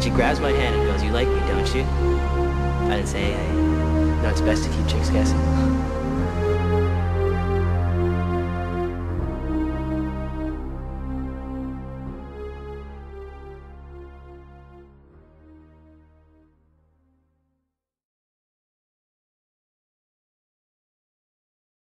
And she grabs my hand and goes, you like me, don't you? I didn't say anything. No, it's best to keep chicks guessing.